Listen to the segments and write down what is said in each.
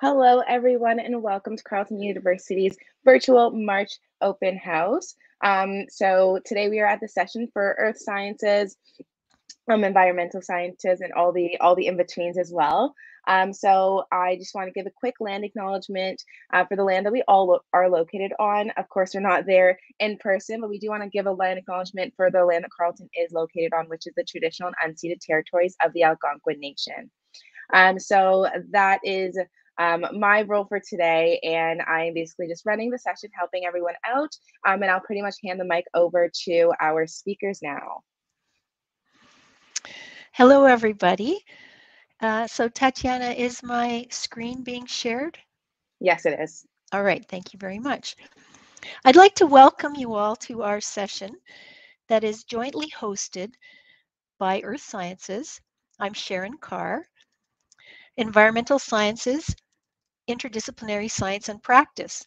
Hello, everyone, and welcome to Carleton University's virtual March open house. Um, so today we are at the session for Earth Sciences, um, environmental sciences, and all the all the in-betweens as well. Um, so I just want to give a quick land acknowledgement uh, for the land that we all lo are located on. Of course, we're not there in person, but we do want to give a land acknowledgement for the land that Carleton is located on, which is the traditional and unceded territories of the Algonquin Nation. Um, so that is um, my role for today. And I'm basically just running the session, helping everyone out. Um, and I'll pretty much hand the mic over to our speakers now. Hello, everybody. Uh, so Tatiana, is my screen being shared? Yes, it is. All right, thank you very much. I'd like to welcome you all to our session that is jointly hosted by Earth Sciences. I'm Sharon Carr, Environmental Sciences, interdisciplinary science and practice.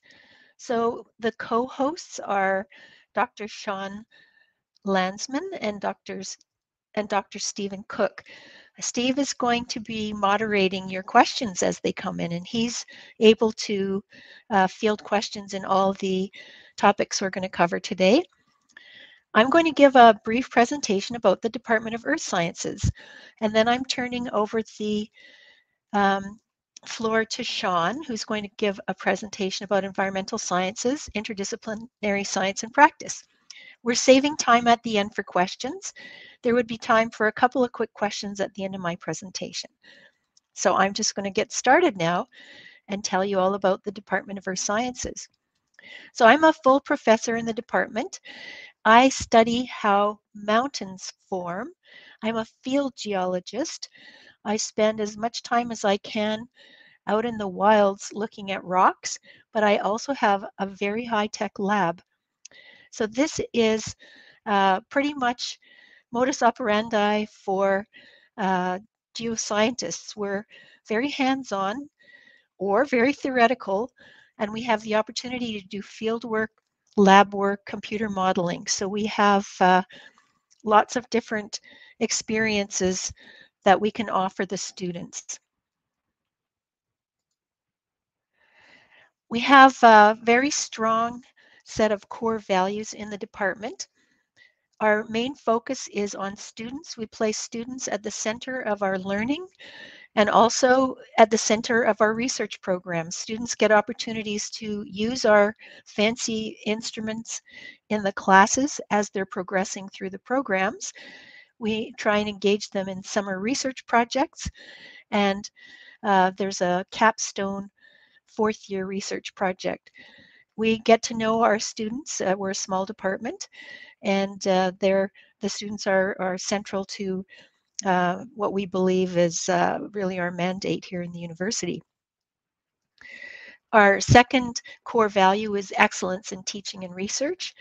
So the co-hosts are Dr. Sean Landsman and Drs. and Dr. Steven Cooke. Steve is going to be moderating your questions as they come in, and he's able to uh, field questions in all the topics we're going to cover today. I'm going to give a brief presentation about the Department of Earth Sciences, and then I'm turning over the um, floor to Sean, who's going to give a presentation about environmental sciences, interdisciplinary science and practice. We're saving time at the end for questions. There would be time for a couple of quick questions at the end of my presentation. So I'm just going to get started now and tell you all about the Department of Earth Sciences. So I'm a full professor in the department. I study how mountains form. I'm a field geologist. I spend as much time as I can out in the wilds looking at rocks, but I also have a very high tech lab. So this is uh, pretty much modus operandi for uh, geoscientists. We're very hands on or very theoretical, and we have the opportunity to do field work, lab work, computer modeling. So we have uh, lots of different experiences that we can offer the students. We have a very strong set of core values in the department. Our main focus is on students. We place students at the center of our learning and also at the center of our research programs. Students get opportunities to use our fancy instruments in the classes as they're progressing through the programs. We try and engage them in summer research projects and uh, there's a capstone fourth year research project. We get to know our students. Uh, we're a small department, and uh, they're, the students are, are central to uh, what we believe is uh, really our mandate here in the university. Our second core value is excellence in teaching and research.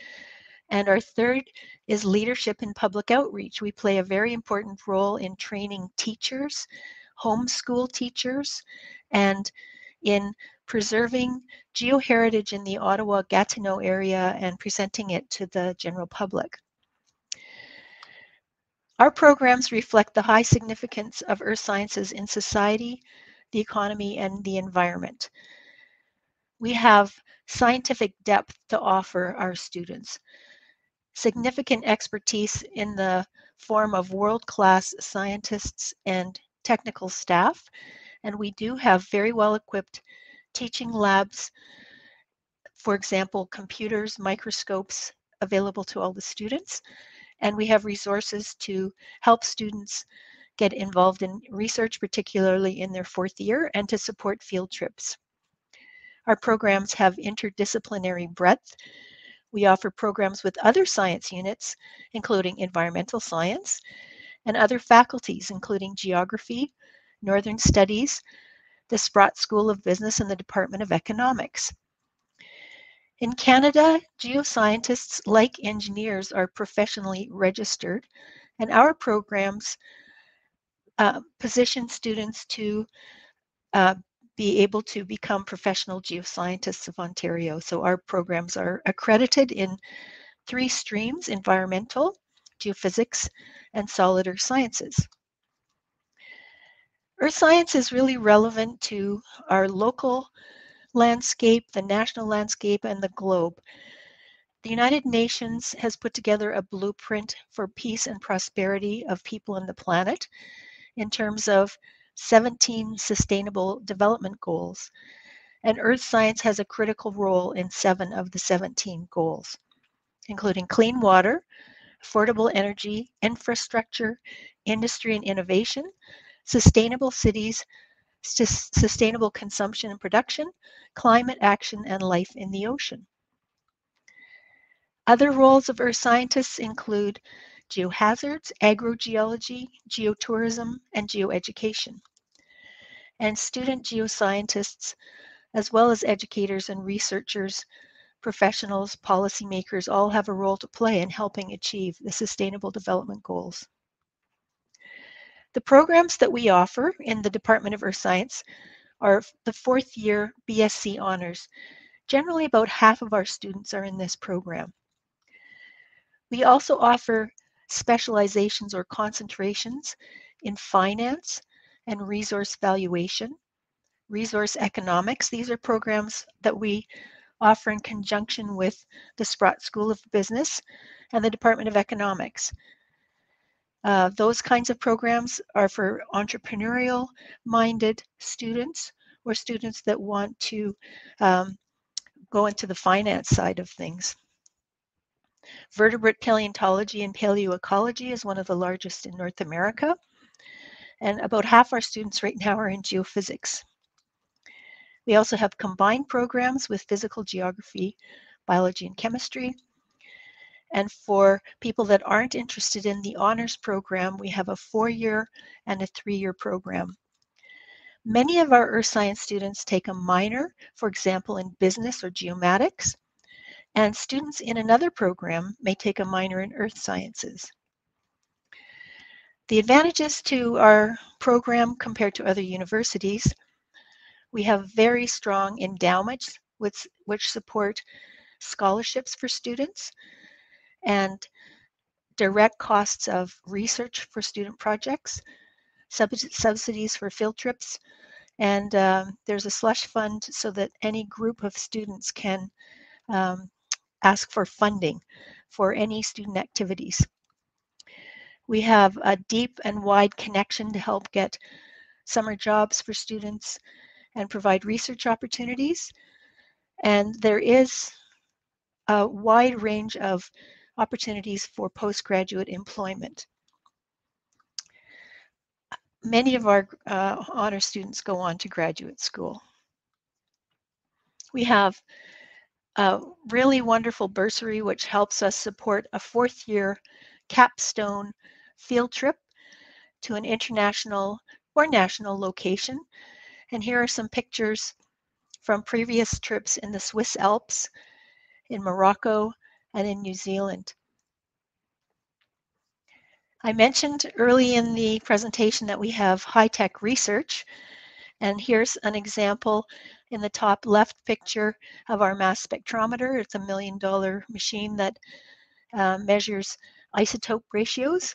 And our third is leadership in public outreach. We play a very important role in training teachers, homeschool teachers, and in preserving geoheritage in the Ottawa Gatineau area and presenting it to the general public. Our programs reflect the high significance of earth sciences in society, the economy, and the environment. We have scientific depth to offer our students, significant expertise in the form of world-class scientists and technical staff, and we do have very well equipped teaching labs, for example, computers, microscopes available to all the students. And we have resources to help students get involved in research, particularly in their fourth year, and to support field trips. Our programs have interdisciplinary breadth. We offer programs with other science units, including environmental science, and other faculties, including geography, northern studies, the Sprott School of Business and the Department of Economics. In Canada, geoscientists, like engineers, are professionally registered, and our programs uh, position students to uh, be able to become professional geoscientists of Ontario. So our programs are accredited in three streams, environmental, geophysics, and solid earth sciences. Earth science is really relevant to our local landscape, the national landscape, and the globe. The United Nations has put together a blueprint for peace and prosperity of people on the planet in terms of 17 sustainable development goals. And earth science has a critical role in seven of the 17 goals, including clean water, affordable energy, infrastructure, industry and innovation, sustainable cities, sustainable consumption and production, climate action, and life in the ocean. Other roles of earth scientists include geohazards, agrogeology, geotourism, and geoeducation. And student geoscientists, as well as educators and researchers, professionals, policymakers, all have a role to play in helping achieve the Sustainable Development Goals. The programs that we offer in the Department of Earth Science are the fourth year BSc honors. Generally, about half of our students are in this program. We also offer specializations or concentrations in finance and resource valuation, resource economics. These are programs that we offer in conjunction with the Sprott School of Business and the Department of Economics. Uh, those kinds of programs are for entrepreneurial minded students or students that want to um, go into the finance side of things. Vertebrate paleontology and paleoecology is one of the largest in North America. And about half our students right now are in geophysics. We also have combined programs with physical geography, biology, and chemistry. And for people that aren't interested in the honors program, we have a four-year and a three-year program. Many of our earth science students take a minor, for example, in business or geomatics, and students in another program may take a minor in earth sciences. The advantages to our program compared to other universities, we have very strong endowments which, which support scholarships for students and direct costs of research for student projects, sub subsidies for field trips, and um, there's a slush fund so that any group of students can um, ask for funding for any student activities. We have a deep and wide connection to help get summer jobs for students and provide research opportunities. And there is a wide range of opportunities for postgraduate employment. Many of our uh, honor students go on to graduate school. We have a really wonderful bursary which helps us support a fourth year capstone field trip to an international or national location. And here are some pictures from previous trips in the Swiss Alps, in Morocco, and in New Zealand. I mentioned early in the presentation that we have high-tech research, and here's an example in the top left picture of our mass spectrometer. It's a million dollar machine that uh, measures isotope ratios.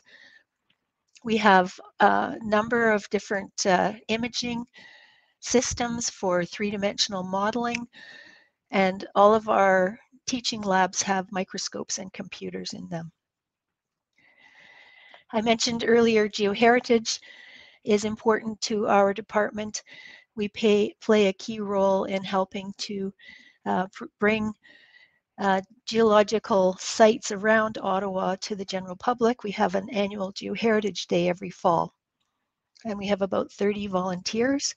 We have a number of different uh, imaging systems for three-dimensional modeling, and all of our teaching labs have microscopes and computers in them. I mentioned earlier geoheritage is important to our department we pay, play a key role in helping to uh, bring uh, geological sites around Ottawa to the general public. We have an annual Geoheritage Day every fall. And we have about 30 volunteers,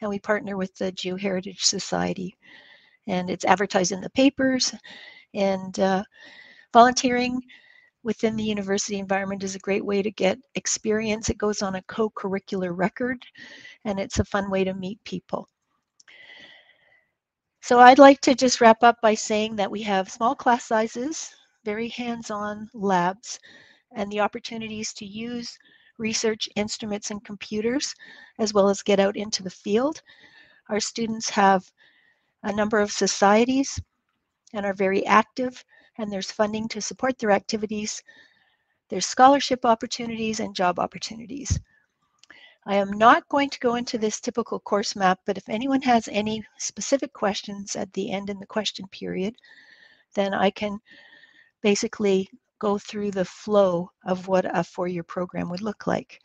and we partner with the Geoheritage Society. And it's advertised in the papers, and uh, volunteering within the university environment is a great way to get experience. It goes on a co-curricular record and it's a fun way to meet people. So I'd like to just wrap up by saying that we have small class sizes, very hands-on labs, and the opportunities to use research instruments and computers, as well as get out into the field. Our students have a number of societies and are very active and there's funding to support their activities. There's scholarship opportunities and job opportunities. I am not going to go into this typical course map, but if anyone has any specific questions at the end in the question period, then I can basically go through the flow of what a four-year program would look like.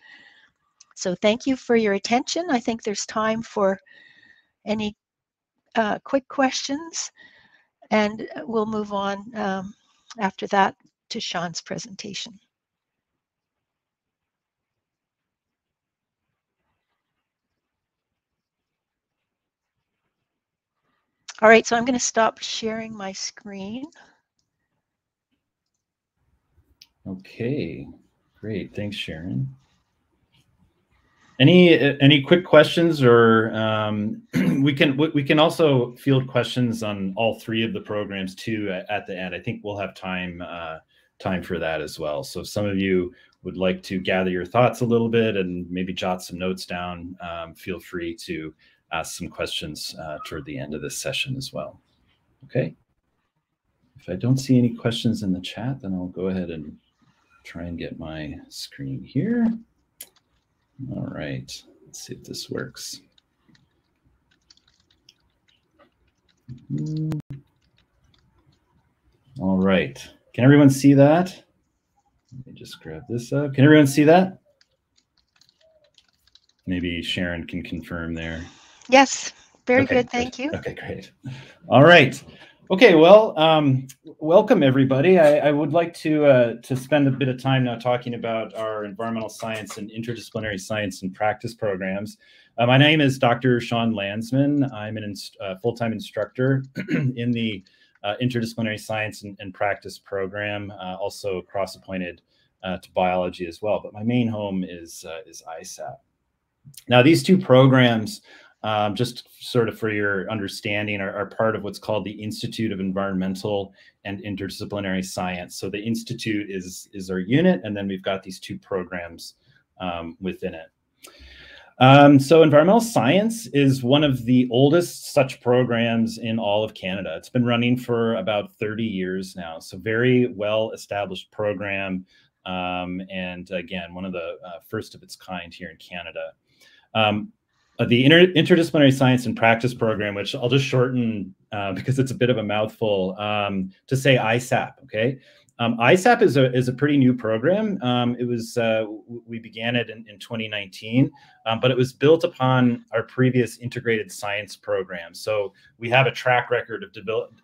So thank you for your attention. I think there's time for any uh, quick questions, and we'll move on um, after that to Sean's presentation. All right, so I'm going to stop sharing my screen. Okay, great. Thanks, Sharon. Any any quick questions, or um, we can we can also field questions on all three of the programs too at, the end. I think we'll have time uh, time for that as well. So if some of you would like to gather your thoughts a little bit and maybe jot some notes down, um, feel free to ask some questions uh, toward the end of this session as well. Okay. If I don't see any questions in the chat, then I'll go ahead and try and get my screen here. All right, let's see if this works. Mm-hmm. All right, can everyone see that? Let me just grab this up. Can everyone see that? Maybe Sharon can confirm there. Yes, very okay, good. Thank you. Okay, great. All right. Okay, well, um, welcome everybody. I, I, would like to uh, to spend a bit of time now talking about our environmental science and interdisciplinary science and practice programs. Uh, my name is Dr. Sean Landsman. I'm a uh, full-time instructor in the uh, interdisciplinary science and, and practice program, uh, also cross-appointed uh, to biology as well. But my main home is is ISAP. Now, these two programs um, just sort of for your understanding, are, are, part of what's called the Institute of Environmental and Interdisciplinary Science. So the institute is is our unit, and then we've got these two programs um, within it. Um, so environmental science is one of the oldest such programs in all of Canada. It's been running for about 30 years now. So very well established program. Um, and again, one of the uh, first of its kind here in Canada. Uh, the inter interdisciplinary science and practice program, which I'll just shorten uh, because it's a bit of a mouthful, um, to say ISAP. Okay, um, ISAP is a is a pretty new program. Um, it was uh, we began it in, in 2019, um, but it was built upon our previous integrated science program. So we have a track record of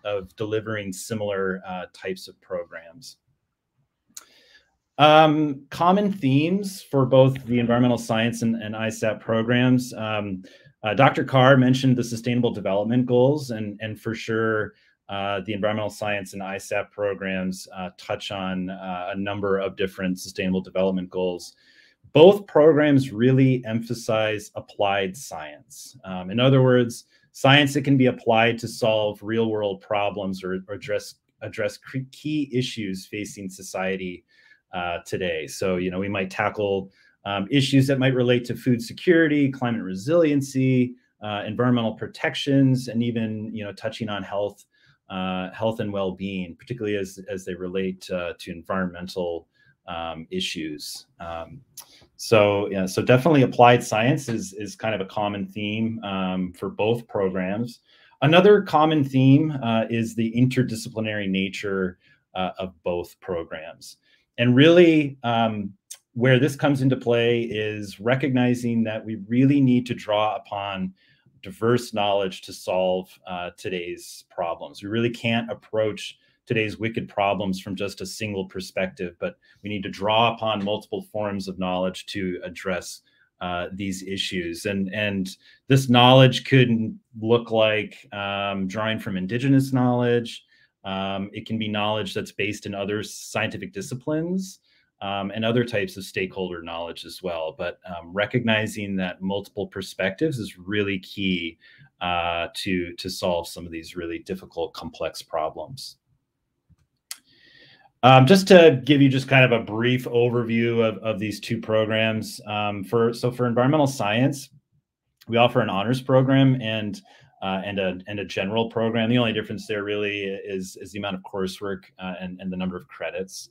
of delivering similar uh, types of programs. Um, common themes for both the environmental science and, and ISAP programs. Um, uh, Dr. Carr mentioned the Sustainable Development Goals, and, and for sure, uh, the environmental science and ISAP programs uh, touch on uh, a number of different sustainable development goals. Both programs really emphasize applied science. Um, in other words, science that can be applied to solve real world problems or, or address, address key issues facing society uh, today. So, you know, we might tackle um, issues that might relate to food security, climate resiliency, uh, environmental protections, and even, you know, touching on health, uh, health and well-being, particularly as, as they relate uh, to environmental um, issues. Um, so, yeah, so definitely applied science is, is kind of a common theme um, for both programs. Another common theme uh, is the interdisciplinary nature of both programs. And really, um, where this comes into play is recognizing that we really need to draw upon diverse knowledge to solve uh, today's problems. We really can't approach today's wicked problems from just a single perspective, but we need to draw upon multiple forms of knowledge to address uh, these issues. And, and this knowledge could look like um, drawing from indigenous knowledge, um, it can be knowledge that's based in other scientific disciplines um, and other types of stakeholder knowledge as well. But um, recognizing that multiple perspectives is really key uh, to, to solve some of these really difficult, complex problems. Um, just to give you just kind of a brief overview of, of these two programs. Um, for so for environmental science, we offer an honors program and uh, and a and a general program. The only difference there really is is the amount of coursework uh, and and the number of credits.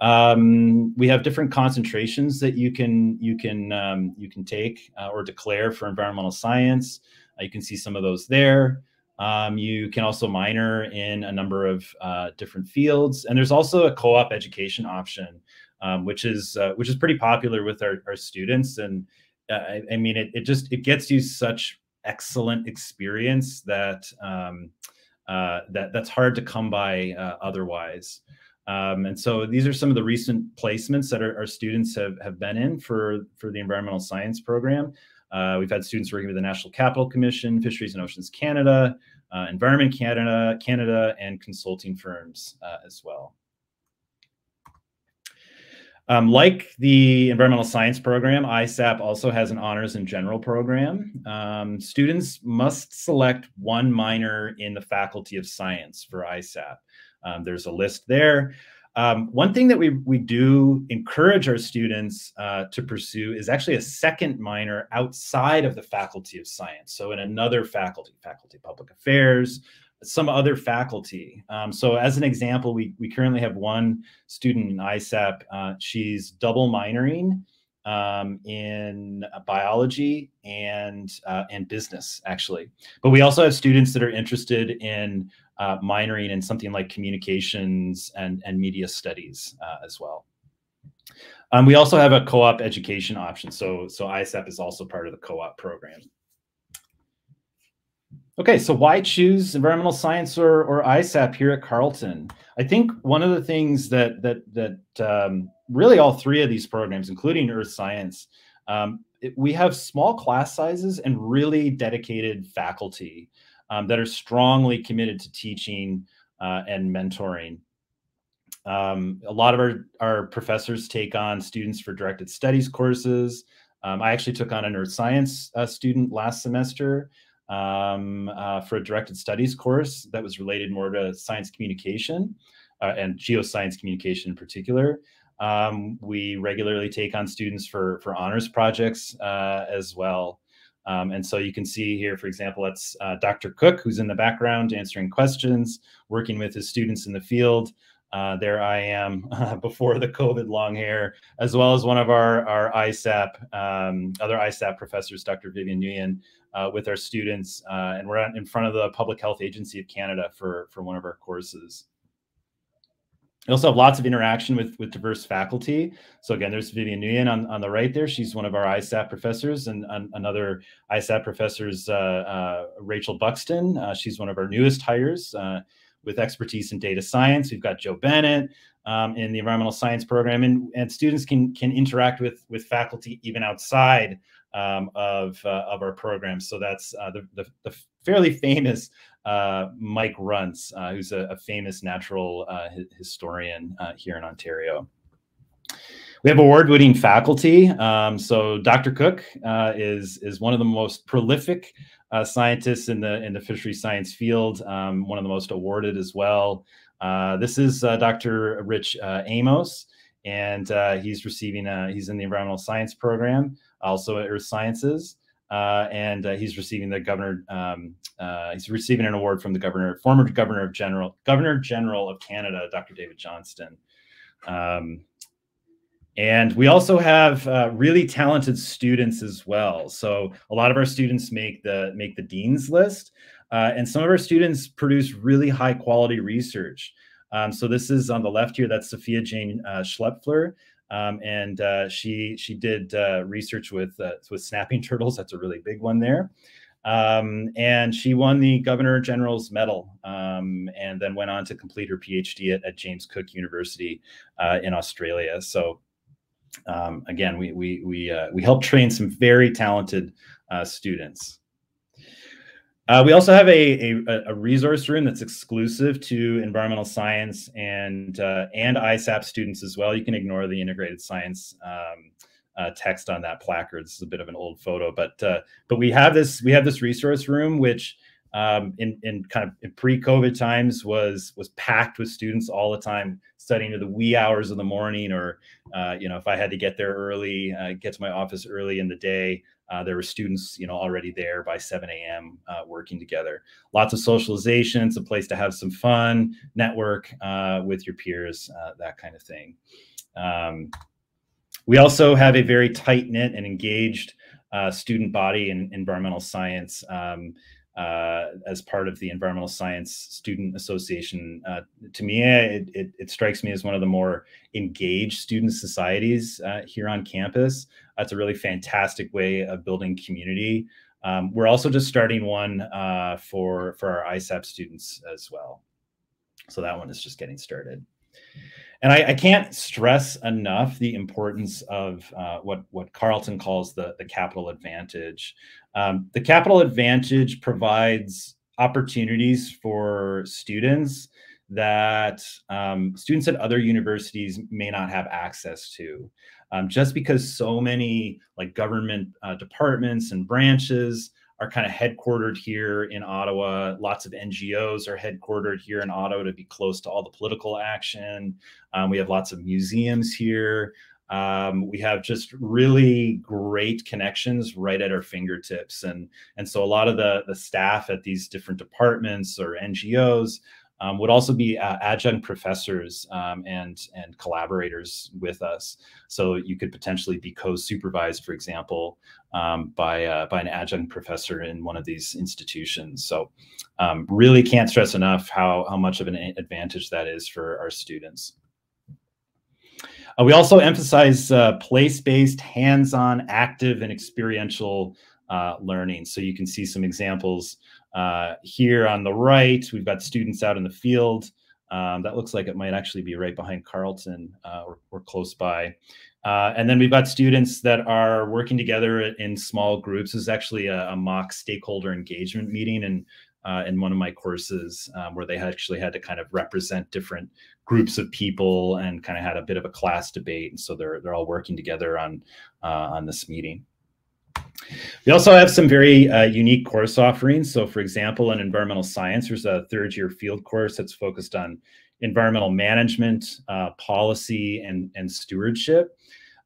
Um, we have different concentrations that you can you can um, you can take uh, or declare for environmental science. Uh, you can see some of those there. Um, you can also minor in a number of uh, different fields, and there's also a co-op education option, um, which is uh, which is pretty popular with our, our students. And I, I, mean, it, it just it gets you such excellent experience that um, uh, that that's hard to come by uh, otherwise. Um, and so these are some of the recent placements that our, our, students have, have been in for, for the environmental science program. Uh, we've had students working with the National Capital Commission, Fisheries and Oceans Canada, uh, Environment Canada, Canada, and consulting firms uh, as well. Um, like the environmental science program, ISAP also has an honors in general program. Um, students must select one minor in the faculty of science for ISAP. Um, there's a list there. Um, one thing that we, we do encourage our students uh, to pursue is actually a second minor outside of the Faculty of Science. So in another faculty, Faculty of Public Affairs, some other faculty. Um, so as an example, we, we currently have one student in ISAP. Uh, she's double minoring um, in biology and uh, and business actually. But we also have students that are interested in uh, minoring in something like communications and, and media studies uh, as well. Um, we also have a co-op education option. So, so ISAP is also part of the co-op program. Okay, so why choose environmental science or, or ISAP here at Carleton? I think one of the things that that that um, really all three of these programs, including Earth Science, um, it, we have small class sizes and really dedicated faculty um, that are strongly committed to teaching uh, and mentoring. Um, a lot of our, our professors take on students for directed studies courses. Um, I actually took on an earth science uh, student last semester um, uh, for a directed studies course that was related more to science communication uh, and geoscience communication in particular. Um, we regularly take on students for, for honors projects uh, as well. Um, and so you can see here, for example, that's uh, Dr. Cooke, who's in the background answering questions, working with his students in the field. Uh, there I am uh, before the COVID long hair, as well as one of our, our ISAP, um, other ISAP professors, Dr. Vivian Nguyen, uh, with our students. Uh, and we're in front of the Public Health Agency of Canada for, for one of our courses. We also have lots of interaction with, with diverse faculty. So again, there's Vivian Nguyen on, on the right there. She's one of our ISAP professors and, another ISAP professor is uh, uh, Rachel Buxton. Uh, she's one of our newest hires uh, with expertise in data science. We've got Joe Bennett um, in the environmental science program and, and students can, can interact with, with faculty even outside um, of, uh, of our program. So that's uh, the, the, the fairly famous uh, Mike Runtz, uh, who's a, a, famous natural uh, historian uh, here in Ontario. We have award-winning faculty. Um, so Dr. Cooke is is one of the most prolific scientists in the in the fishery science field. Um, one of the most awarded as well. this is Dr. Rich Amos, and he's receiving a, he's in the environmental science program, also at Earth Sciences. Uh, and uh, he's receiving the governor. Um, uh, he's receiving an award from the governor, former governor of general, governor general of Canada, Dr. David Johnston. Um, and we also have uh, really talented students as well. So a lot of our students make the make the dean's list, uh, and some of our students produce really high quality research. Um, so this is on the left here. That's Sophia Jane uh, Schlepfler. Um, and uh, she she did uh, research with uh, with snapping turtles. That's a really big one there. Um, and she won the Governor General's Medal, um, and then went on to complete her PhD at, at James Cook University uh, in Australia. So um, again, we we we uh, we help train some very talented uh, students. Uh, we also have a, a, a, resource room that's exclusive to environmental science and uh, and ISAP students as well. You can ignore the integrated science um, uh, text on that placard. This is a bit of an old photo, but uh, but we have this we have this resource room which um, in, in kind of pre-COVID times was was packed with students all the time studying to the wee hours of the morning, or uh, you know, if I had to get there early, uh, get to my office early in the day, uh, there were students, you know, already there by 7 a.m. Uh, working together. Lots of socialization. It's a place to have some fun, network uh, with your peers, uh, that kind of thing. Um, we also have a very tight knit and engaged student body in environmental science. Um, uh, as part of the Environmental Science Student Association. Uh, to me, it, it, it, strikes me as one of the more engaged student societies uh, here on campus. That's a really fantastic way of building community. Um, we're also just starting one uh, for, for our ISAP students as well. So that one is just getting started. And I, I can't stress enough the importance of uh, what, what Carleton calls the, the capital advantage. Um, the capital advantage provides opportunities for students that um, students at other universities may not have access to. Um, just because so many like government uh, departments and branches are kind of headquartered here in Ottawa. Lots of NGOs are headquartered here in Ottawa to be close to all the political action. Um, we have lots of museums here. Um, we have just really great connections right at our fingertips, and and so a lot of the the staff at these different departments or NGOs um, would also be uh, adjunct professors um, and and collaborators with us. So you could potentially be co-supervised, for example, um, by uh, by an adjunct professor in one of these institutions. So um, really can't stress enough how how much of an advantage that is for our students. Uh, we also emphasize uh, place-based, hands-on, active, and experiential uh, learning. So you can see some examples uh, here on the right. We've got students out in the field. Um, that looks like it might actually be right behind Carleton uh, or, or, close by. Uh, and then we've got students that are working together in small groups. This is actually a, a mock stakeholder engagement meeting and uh, in one of my courses um, where they actually had to kind of represent different groups of people and kind of had a bit of a class debate. And so they're they're all working together on uh, on this meeting. We also have some very uh, unique course offerings. So, for example, in environmental science, there's a third year field course that's focused on environmental management, uh, policy, and, and stewardship.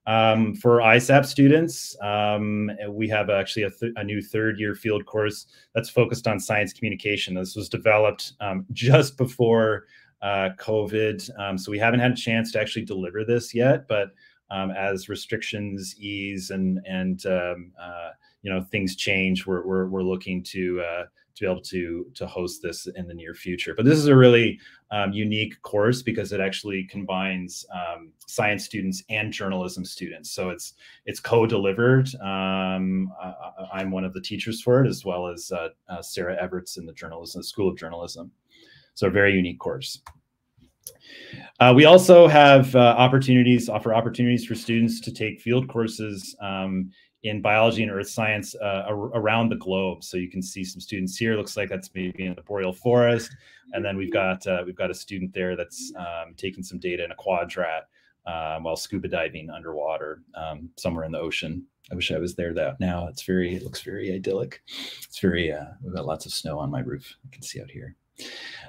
Um, for ISAP students, um, we have actually a, th a, new third year field course that's focused on science communication. This was developed um, just before uh, COVID. Um, so we haven't had a chance to actually deliver this yet, but um, as restrictions ease and and um, uh, you know things change, we're, we're, we're looking to uh, to be able to to host this in the near future. But this is a really um, unique course because it actually combines um, science students and journalism students. So it's it's co-delivered. Um, I, am one of the teachers for it, as well as uh, uh, Sarah Everts in the journalism School of Journalism. So a very unique course. Uh, we also have uh, opportunities, offer opportunities for students to take field courses um, in biology and earth science uh, around the globe. So you can see some students here. Looks like that's maybe in the boreal forest, and then we've got uh, we've got a student there that's um, taking some data in a quadrat um, while scuba diving underwater um, somewhere in the ocean. I wish I was there that now. It's very it looks very idyllic. It's very uh, we've got lots of snow on my roof. You can see out here.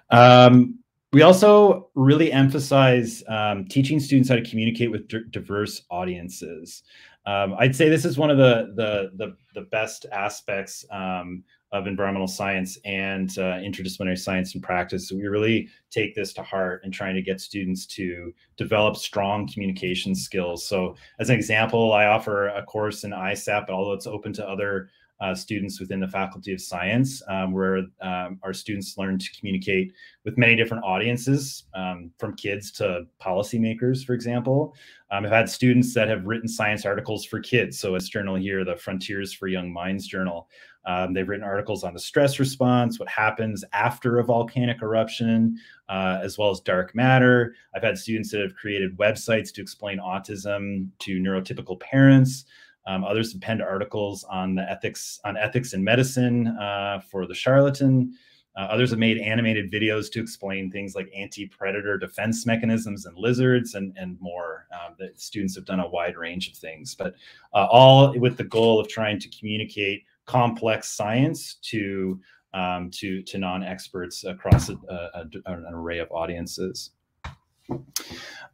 Um, we also really emphasize um, teaching students how to communicate with diverse audiences. Um, I'd say this is one of the the the, the best aspects um, of environmental science and uh, interdisciplinary science and practice. We really take this to heart in trying to get students to develop strong communication skills. So as an example, I offer a course in ISAP, but although it's open to other uh, students within the Faculty of Science, um, where um, our students learn to communicate with many different audiences, um, from kids to policymakers, for example. Um, I've had students that have written science articles for kids. So, as journal here, the Frontiers for Young Minds journal, um, they've written articles on the stress response, what happens after a volcanic eruption, uh, as well as dark matter. I've had students that have created websites to explain autism to neurotypical parents. Um, others have penned articles on the ethics on ethics in medicine uh, for the charlatan. Uh, others have made animated videos to explain things like anti-predator defense mechanisms and lizards and, and more. Um, the students have done a wide range of things, but uh, all with the goal of trying to communicate complex science to um, to, to non-experts across a, a, an array of audiences.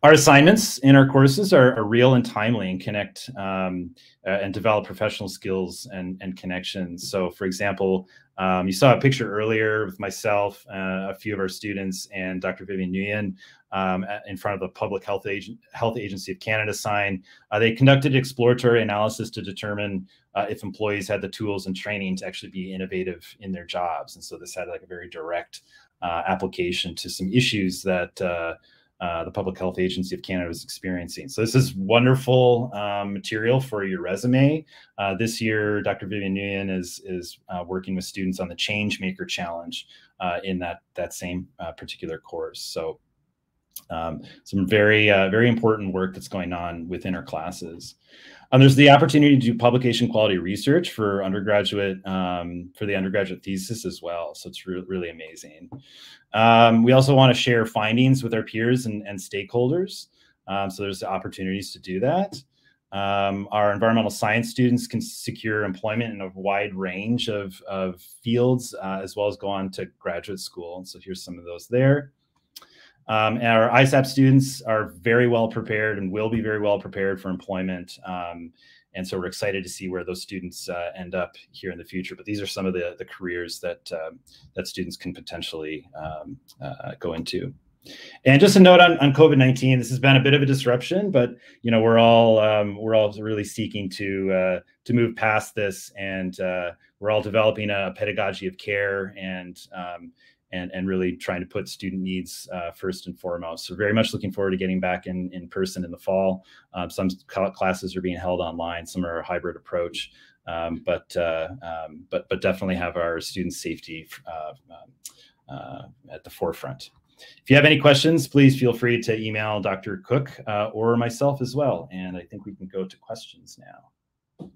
Our assignments in our courses are, are real and timely and connect um, uh, and develop professional skills and, and connections. So, for example, um, you saw a picture earlier with myself, uh, a few of our students, and Dr. Vivian Nguyen um, in front of the Public Health, Agent, Health Agency of Canada sign. Uh, they conducted exploratory analysis to determine uh, if employees had the tools and training to actually be innovative in their jobs. And so this had like a very direct uh, application to some issues that uh, the Public Health Agency of Canada is experiencing. So this is wonderful um, material for your resume. Uh, this year, Dr. Vivian Nguyen is is uh, working with students on the Change Maker Challenge uh, in that that same uh, particular course. So um, some very very important work that's going on within our classes. Um, there's the opportunity to do publication quality research for undergraduate um, for the undergraduate thesis as well. So it's re really amazing. Um, we also want to share findings with our peers and, and stakeholders. Um, so there's opportunities to do that. Um, our environmental science students can secure employment in a wide range of, of fields, uh, as well as go on to graduate school. And so here's some of those there. Um, our ISAP students are very well prepared and will be very well prepared for employment. Um, and so we're excited to see where those students uh, end up here in the future. But these are some of the, the careers that uh, that students can potentially um, uh, go into. And just a note on, on COVID nineteen, this has been a bit of a disruption, but you know we're all um, we're all really seeking to uh, to move past this, and uh, we're all developing a pedagogy of care and um, and, and really trying to put student needs uh, first and foremost. So very much looking forward to getting back in, in person in the fall. Um, some classes are being held online, some are a hybrid approach, um, but, uh, um, but, but definitely have our student safety uh, um, uh, at the forefront. If you have any questions, please feel free to email Dr. Cooke uh, or myself as well. And I think we can go to questions now.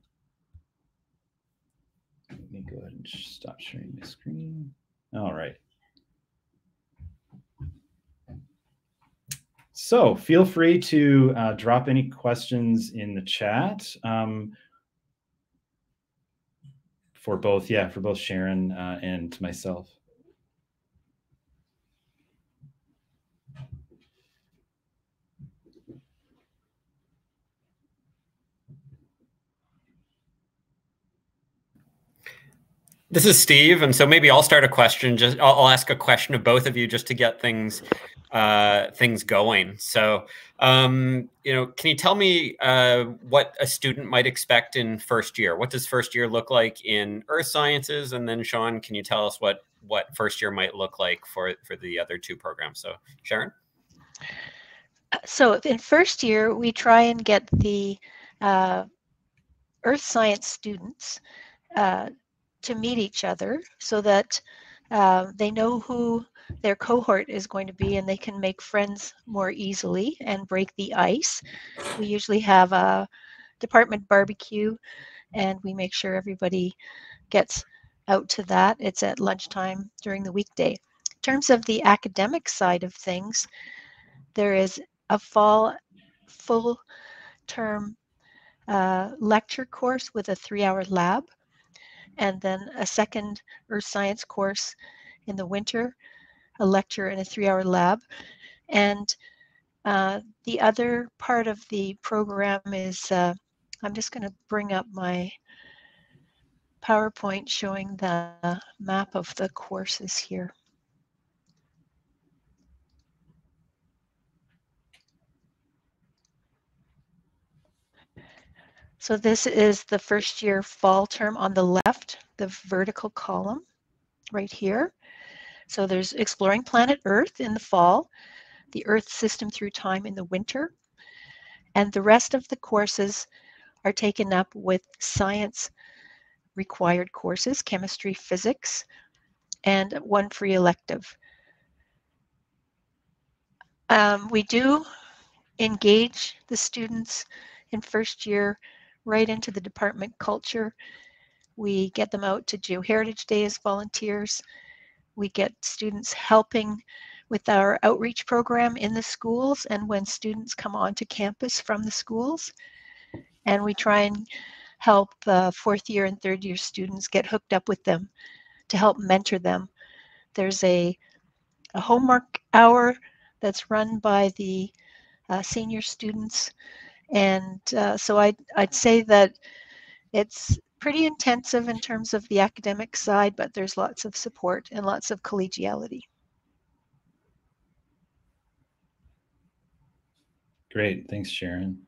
Let me go ahead and stop sharing my screen. All right. So feel free to uh, drop any questions in the chat um, for both, yeah, for both Sharon uh, and myself. This is Steve, and so maybe I'll start a question. Just I'll, I'll ask a question of both of you just to get things uh, things going. So, um, you know, can you tell me uh, what a student might expect in first year? What does first year look like in earth sciences? And then, Sean, can you tell us what what first year might look like for for the other two programs? So, Sharon. So, in first year, we try and get the uh, earth science students uh, to meet each other so that uh, they know who their cohort is going to be and they can make friends more easily and break the ice. We usually have a department barbecue and we make sure everybody gets out to that. It's at lunchtime during the weekday. In terms of the academic side of things, there is a fall full term uh, lecture course with a three hour lab and then a second earth science course in the winter, a lecture and a three hour lab. And uh, the other part of the program is, uh, I'm just going to bring up my PowerPoint showing the map of the courses here. So this is the first year fall term on the left, the vertical column right here. So there's exploring planet Earth in the fall, the Earth system through time in the winter, and the rest of the courses are taken up with science required courses, chemistry, physics, and one free elective. Um, we do engage the students in first year right into the department culture. We get them out to Geoheritage Day as volunteers. We get students helping with our outreach program in the schools and when students come onto campus from the schools. And we try and help uh, fourth year and third year students get hooked up with them to help mentor them. There's a, a homework hour that's run by the uh, senior students. And uh, so I'd, I'd say that it's pretty intensive in terms of the academic side, but there's lots of support and lots of collegiality. Great, thanks, Sharon.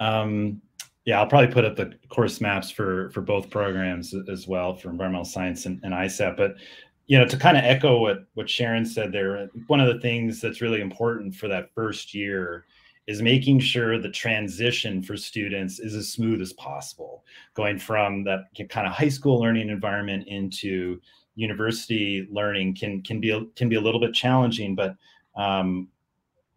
Um, yeah, I'll probably put up the course maps for for both programs as well for environmental science and, and ISAP. But you know, to kind of echo what what Sharon said there, one of the things that's really important for that first year is making sure the transition for students is as smooth as possible, going from that kind of high school learning environment into university learning can can be can be a little bit challenging, but um,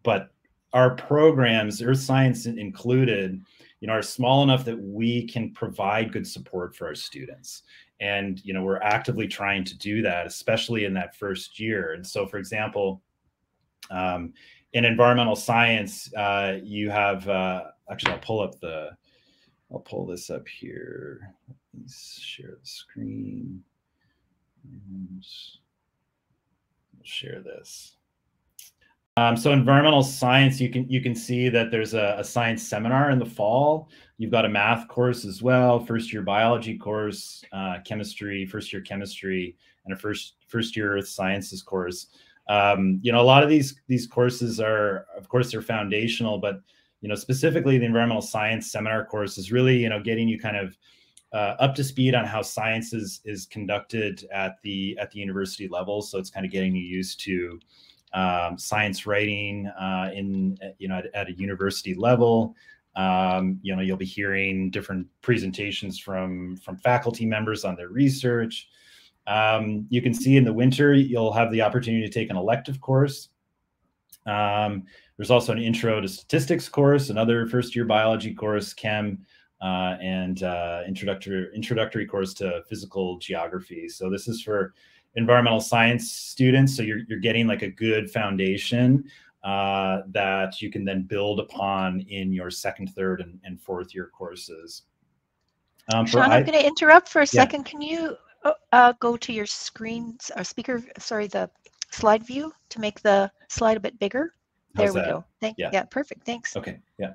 but our programs, Earth Science included, you know, are small enough that we can provide good support for our students. And you know, we're actively trying to do that, especially in that first year. And so, for example, um, in environmental science, uh, you have uh, actually I'll pull up the I'll pull this up here. Let me share the screen and we'll share this. Um, so environmental science, you can you can see that there's a, a, science seminar in the fall. You've got a math course as well, first year biology course, uh, chemistry, first year chemistry, and a first first year earth sciences course um, you know, a lot of these these courses are, of course, they're foundational, but you know, specifically the environmental science seminar course is really, you know, getting you kind of uh, up to speed on how science is is conducted at the at the university level. So it's kind of getting you used to um, science writing uh, in you know at, at, a university level. Um, you know, you'll be hearing different presentations from from faculty members on their research. Um, you can see in the winter, you'll have the opportunity to take an elective course. Um, there's also an intro to statistics course, another first year biology course, chem, uh, and uh, introductory introductory course to physical geography. So this is for environmental science students. So you're, you're getting like a good foundation uh, that you can then build upon in your second, third, and, and fourth year courses. Um, Sean, I, am going to interrupt for a yeah. second. Can you Oh, uh, go to your screen, or uh, speaker, sorry, the slide view to make the slide a bit bigger. There we that? go. Thank yeah. yeah, perfect. Thanks. Okay. Yeah.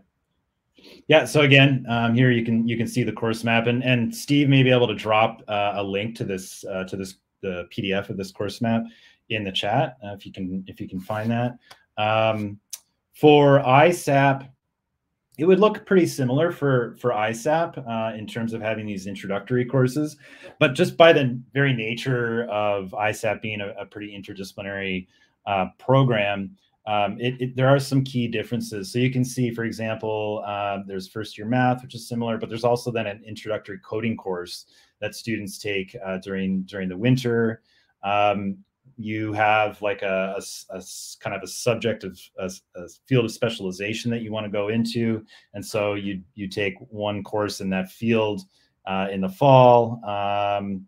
Yeah. So again, um, here you can you can see the course map, and and Steve may be able to drop uh, a link to this uh, to this the PDF of this course map in the chat uh, if you can if you can find that. Um, for ISAP, it would look pretty similar for for ISAP uh, in terms of having these introductory courses, but just by the very nature of ISAP being a, a pretty interdisciplinary uh, program, um, it, it, there are some key differences. So you can see, for example, uh, there's first year math, which is similar, but there's also then an introductory coding course that students take uh, during during the winter. Um, you have like a, a, a, kind of a subject of a, a, field of specialization that you want to go into. And so you you take one course in that field uh, in the fall um,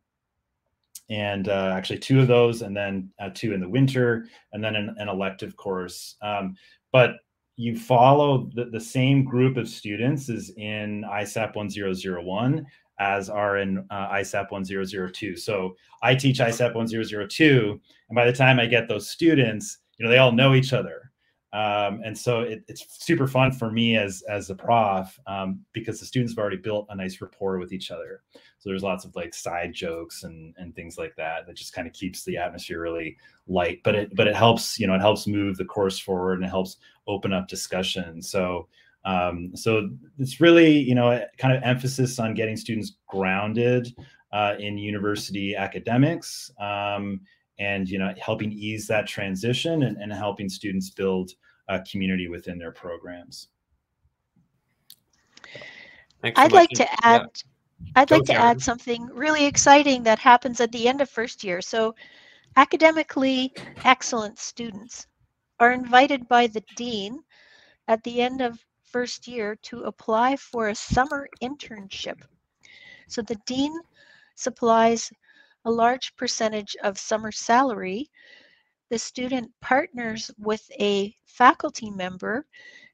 and uh, actually two of those and then uh, two in the winter and then an, an elective course. Um, but you follow the, the same group of students as in isap 1001 as are in uh, ISAP 1002. So I teach ISAP 1002, and by the time I get those students, you know, they all know each other. Um, and so it, it's super fun for me as as a prof um, because the students have already built a nice rapport with each other. So there's lots of like side jokes and and things like that that just kind of keeps the atmosphere really light. But it but it helps you know it helps move the course forward and it helps open up discussion. So um, so it's really, you know, kind of emphasis on getting students grounded uh, in university academics um, and, you know, helping ease that transition and, and helping students build a community within their programs. I'd like to add, yeah. I'd Go like to add something really exciting that happens at the end of first year. So academically excellent students are invited by the dean at the end of first year to apply for a summer internship. So the dean supplies a large percentage of summer salary. The student partners with a faculty member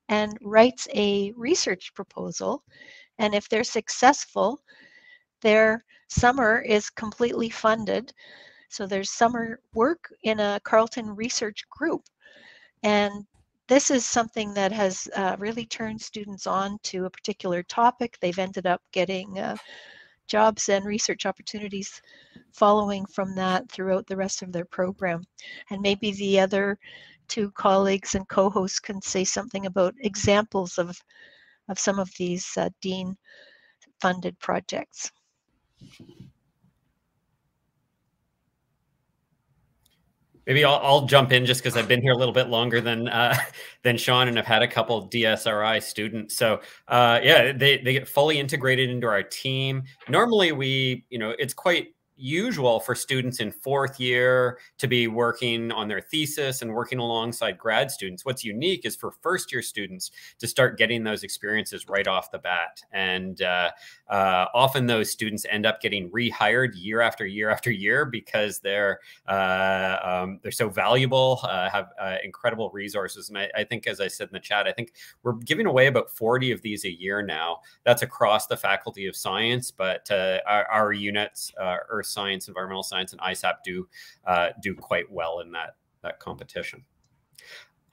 and writes a research proposal. And if they're successful, their summer is completely funded So there's summer work in a Carleton research group. And this is something that has uh, really turned students on to a particular topic. They've ended up getting uh, jobs and research opportunities following from that throughout the rest of their program. And maybe the other two colleagues and co-hosts can say something about examples of, of some of these uh, Dean funded projects. Maybe I'll, I'll, jump in just because I've been here a little bit longer than uh, than Sean, and I've had a couple DSRI students. So uh, yeah, they they get fully integrated into our team. Normally, we you know it's quite usual for students in fourth year to be working on their thesis and working alongside grad students. What's unique is for first year students to start getting those experiences right off the bat. And uh, uh, often those students end up getting rehired year after year after year because they're uh, um, they're so valuable, uh, have uh, incredible resources. And I, I, think, as I said in the chat, I think we're giving away about 40 of these a year now. That's across the Faculty of Science, but uh, our, our, units, Earth Science, Environmental Science, and ISAP do do quite well in that that competition.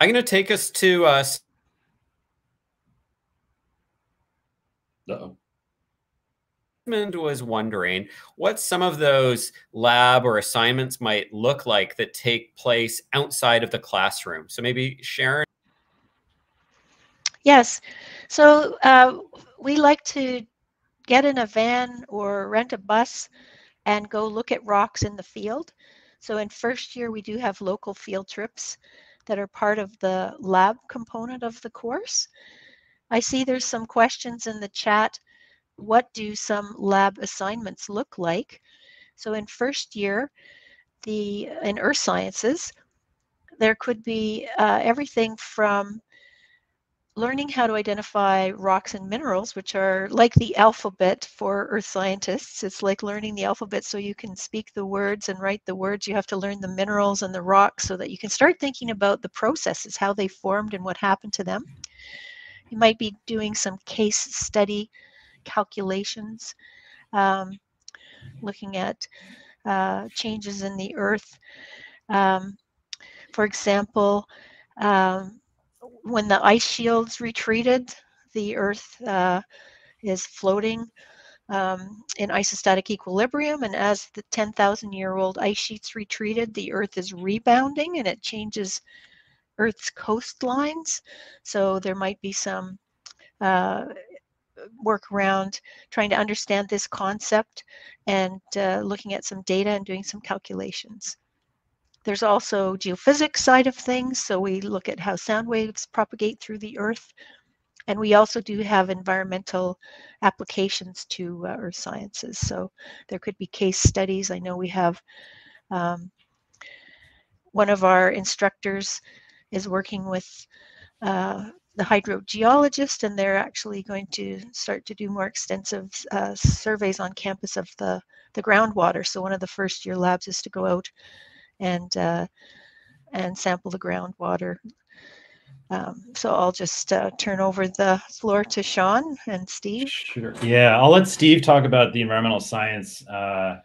I'm going to take us to. Uh oh was wondering what some of those lab or assignments might look like that take place outside of the classroom. So maybe Sharon. Yes. So uh, we like to get in a van or rent a bus and go look at rocks in the field. So in first year, we do have local field trips that are part of the lab component of the course. I see there's some questions in the chat what do some lab assignments look like? So in first year, the in earth sciences, there could be uh, everything from learning how to identify rocks and minerals, which are like the alphabet for earth scientists. It's like learning the alphabet so you can speak the words and write the words. You have to learn the minerals and the rocks so that you can start thinking about the processes, how they formed and what happened to them. You might be doing some case study calculations, um, looking at uh, changes in the earth. Um, for example, um, when the ice shields retreated, the earth uh, is floating um, in isostatic equilibrium. And as the 10,000 year old ice sheets retreated, the earth is rebounding and it changes Earth's coastlines. So there might be some uh, work around trying to understand this concept and uh, looking at some data and doing some calculations. There's also geophysics side of things. So we look at how sound waves propagate through the earth. And we also do have environmental applications to uh, earth sciences. So there could be case studies. I know we have um, one of our instructors is working with uh, the hydrogeologist, and they're actually going to start to do more extensive uh, surveys on campus of the, the groundwater. So one of the first year labs is to go out and uh, and sample the groundwater. Um, so I'll just uh, turn over the floor to Sean and Steve. Sure. Yeah, I'll let Steve talk about the environmental science uh,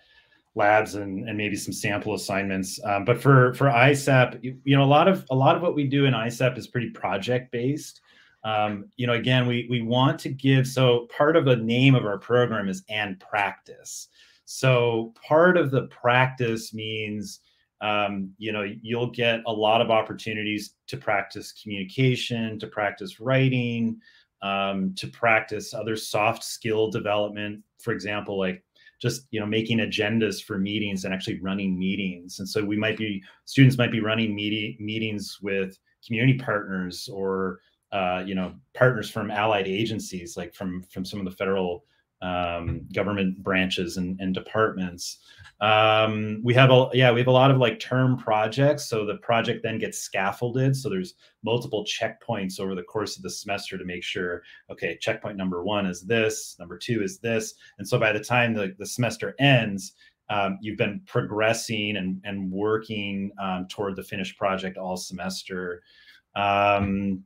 labs and, and maybe some sample assignments. Um, but for for ISAP, you, you, know, a lot of a lot of what we do in ISAP is pretty project based. Um, you know, again, we we want to give so part of the name of our program is and practice. So part of the practice means um, you know you'll get a lot of opportunities to practice communication, to practice writing, um, to practice other soft skill development. For example, like just you know making agendas for meetings and actually running meetings and so we might be students might be running meeting, meetings with community partners or uh, you know partners from allied agencies like from from some of the federal um, government branches and, and departments. Um, we have a yeah we have a lot of like term projects. So the project then gets scaffolded. So there's multiple checkpoints over the course of the semester to make sure okay checkpoint number one is this number two is this. And so by the time the, the semester ends um, you've been progressing and, and working um, toward the finished project all semester. Um,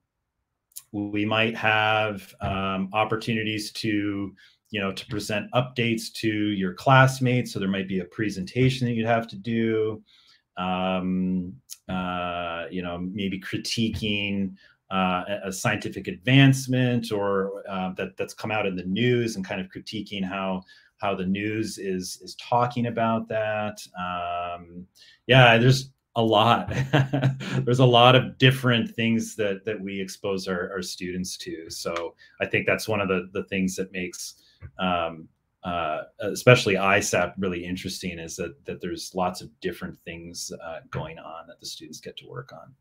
we might have um, opportunities to you know, to present updates to your classmates. So there might be a presentation that you'd have to do. Um, uh, you know, maybe critiquing uh, a scientific advancement or uh, that that's come out in the news and kind of critiquing how how the news is is talking about that. Um, yeah, there's a lot. there's a lot of different things that that we expose our, our students to. So I think that's one of the the things that makes um, uh, especially ISAP really interesting is that that there's lots of different things uh, going on that the students get to work on.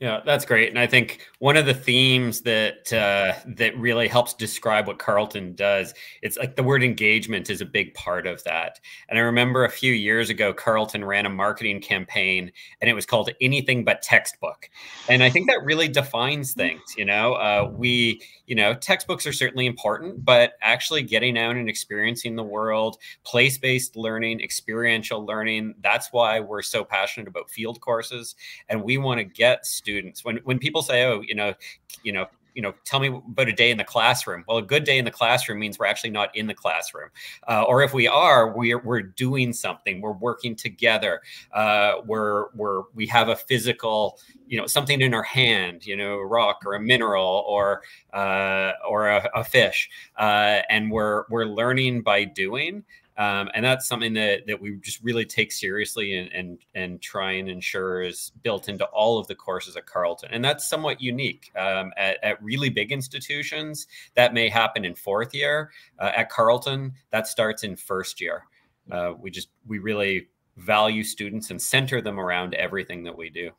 Yeah, that's great, and I think one of the themes that uh, that really helps describe what Carleton does, it's like the word engagement is a big part of that. And I remember a few years ago, Carleton ran a marketing campaign, and it was called "Anything But Textbook," and I think that really defines things. You know, uh, we, you know, textbooks are certainly important, but actually getting out and experiencing the world, place-based learning, experiential learning—that's why we're so passionate about field courses, and we want to get students students. When when people say oh you know you know you know tell me about a day in the classroom. Well a good day in the classroom means we're actually not in the classroom. Uh, or if we are we're, we're doing something we're working together uh, we're we're we have a physical you know something in our hand you know a rock or a mineral or uh, or a, a fish uh, and we're we're learning by doing um, and that's something that, that we just really take seriously and, and, and try and ensure is built into all of the courses at Carleton. And that's somewhat unique. Um, at, at, really big institutions, that may happen in fourth year. Uh, at Carleton, that starts in first year. Uh, we just, we really value students and center them around everything that we do.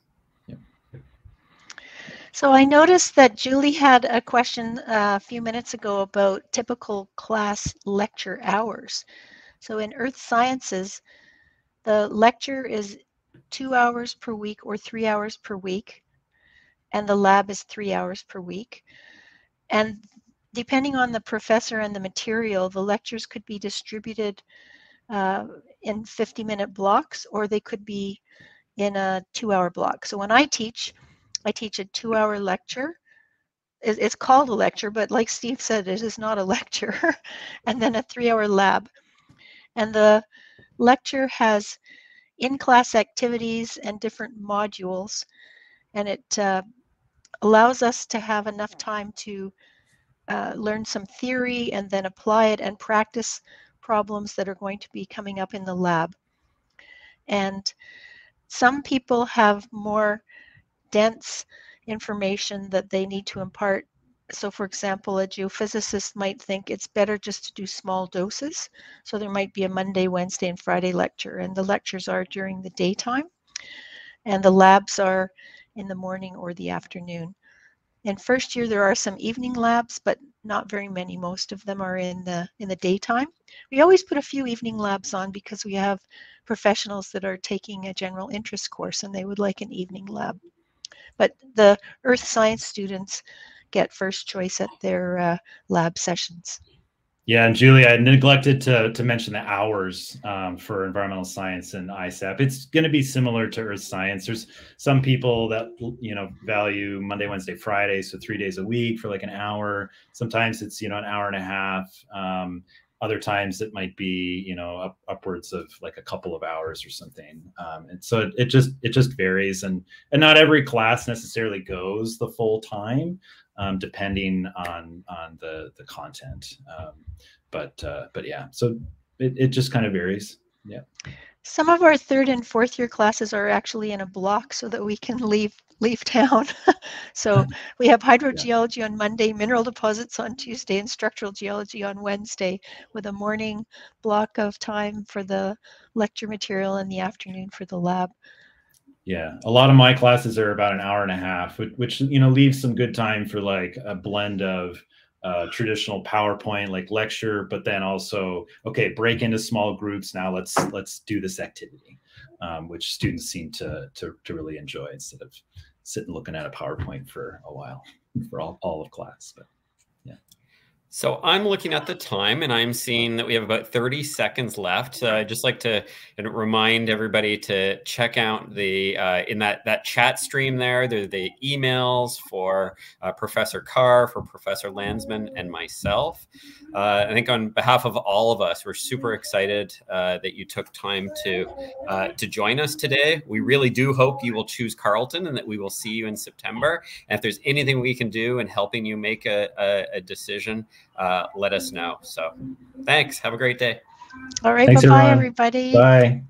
So I noticed that Julie had a question uh, a few minutes ago about typical class lecture hours. So in earth sciences, the lecture is two hours per week or three hours per week, and the lab is three hours per week. And depending on the professor and the material, the lectures could be distributed uh, in 50 minute blocks or they could be in a two hour block. So when I teach, I teach a two hour lecture. It's called a lecture, but like Steve said, it is not a lecture. and then a three hour lab. And the lecture has in-class activities and different modules. And it uh, allows us to have enough time to uh, learn some theory and then apply it and practice problems that are going to be coming up in the lab. And some people have more dense information that they need to impart so for example, a geophysicist might think it's better just to do small doses. So there might be a Monday, Wednesday, and Friday lecture, and the lectures are during the daytime, and the labs are in the morning or the afternoon. In first year, there are some evening labs, but not very many. Most of them are in the in the daytime. We always put a few evening labs on because we have professionals that are taking a general interest course and they would like an evening lab. But the earth science students get first choice at their uh, lab sessions. Yeah, and Julie, I neglected to, to mention the hours um, for environmental science and ISAP. It's going to be similar to Earth science. There's some people that you know value Monday, Wednesday, Friday, so three days a week for like an hour. Sometimes it's you know an hour and a half. Um, other times it might be you know up, upwards of like a couple of hours or something. Um, and so it, it just it just varies, and and not every class necessarily goes the full time um, depending on on the the content. Um, but uh, but yeah, so it, it just kind of varies. Yeah. Some of our third and fourth year classes are actually in a block so that we can leave leave town. so we have hydrogeology yeah. on Monday, mineral deposits on Tuesday, and structural geology on Wednesday, with a morning block of time for the lecture material and the afternoon for the lab. Yeah, a lot of my classes are about an hour and a half, which, you know leaves some good time for like a blend of uh, traditional PowerPoint like lecture, but then also okay, break into small groups. Now let's let's do this activity, um, which students seem to, to to really enjoy instead of sitting looking at a PowerPoint for a while for all, all of class. But So I'm looking at the time and I'm seeing that we have about 30 seconds left. I'd just like to remind everybody to check out the uh, in that that chat stream there. There are the emails for uh, Professor Carr, for Professor Landsman, and myself. Uh, I think on behalf of all of us, we're super excited uh, that you took time to uh, to join us today. We really do hope you will choose Carleton and that we will see you in September. And if there's anything we can do in helping you make a, a, a decision, uh, let us know. So thanks. Have a great day. All right. Bye bye, everybody. Bye.